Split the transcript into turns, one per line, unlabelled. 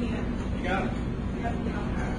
You got it?